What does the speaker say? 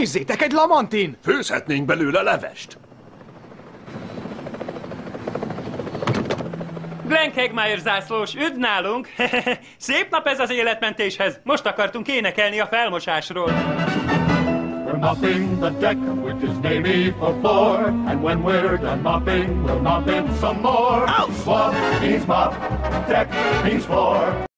Nézzétek, egy lamantin! Főzhetnénk belőle levest. Glenn Kegmeyer zászlós, üdv nálunk! Szép nap ez az életmentéshez. Most akartunk énekelni a felmosásról. We're mopping the deck, which is Navy for four. And when we're done mopping, we'll mop it some more. Swap means mop, deck means floor.